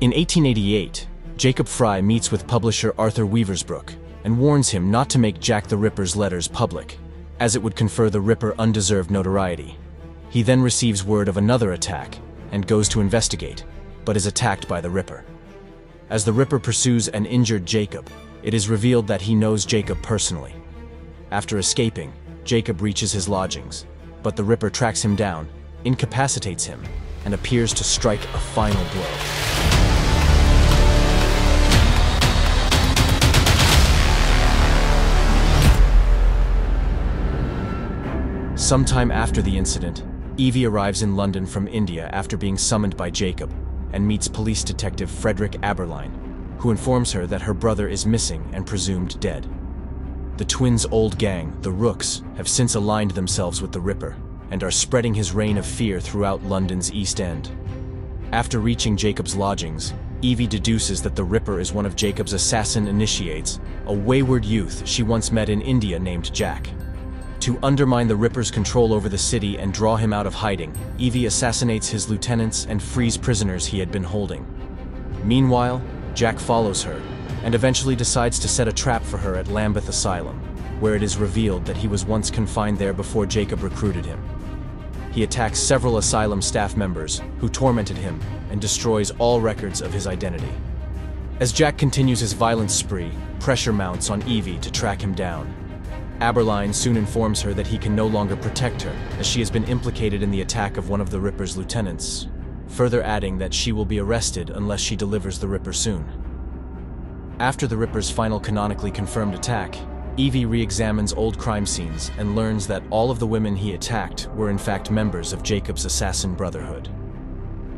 In 1888, Jacob Frye meets with publisher Arthur Weaversbrook and warns him not to make Jack the Ripper's letters public, as it would confer the Ripper undeserved notoriety. He then receives word of another attack and goes to investigate, but is attacked by the Ripper. As the Ripper pursues an injured Jacob, it is revealed that he knows Jacob personally. After escaping, Jacob reaches his lodgings, but the Ripper tracks him down, incapacitates him, and appears to strike a final blow. Sometime after the incident, Evie arrives in London from India after being summoned by Jacob and meets police detective Frederick Abberline, who informs her that her brother is missing and presumed dead. The twins' old gang, the Rooks, have since aligned themselves with the Ripper and are spreading his reign of fear throughout London's East End. After reaching Jacob's lodgings, Evie deduces that the Ripper is one of Jacob's assassin initiates, a wayward youth she once met in India named Jack. To undermine the Ripper's control over the city and draw him out of hiding, Evie assassinates his lieutenants and frees prisoners he had been holding. Meanwhile, Jack follows her and eventually decides to set a trap for her at Lambeth Asylum, where it is revealed that he was once confined there before Jacob recruited him. He attacks several asylum staff members who tormented him and destroys all records of his identity. As Jack continues his violent spree, pressure mounts on Evie to track him down. Abberline soon informs her that he can no longer protect her, as she has been implicated in the attack of one of the Ripper's lieutenants, further adding that she will be arrested unless she delivers the Ripper soon. After the Ripper's final canonically confirmed attack, Evie re-examines old crime scenes and learns that all of the women he attacked were in fact members of Jacob's assassin brotherhood.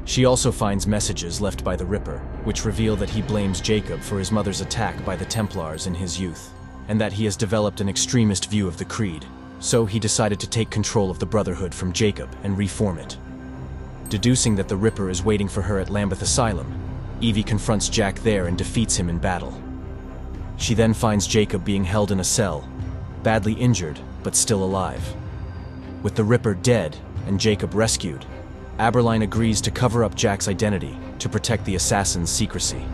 She also finds messages left by the Ripper, which reveal that he blames Jacob for his mother's attack by the Templars in his youth, and that he has developed an extremist view of the Creed, so he decided to take control of the Brotherhood from Jacob and reform it. Deducing that the Ripper is waiting for her at Lambeth Asylum, Evie confronts Jack there and defeats him in battle. She then finds Jacob being held in a cell, badly injured, but still alive. With the Ripper dead and Jacob rescued, Abberline agrees to cover up Jack's identity to protect the assassin's secrecy.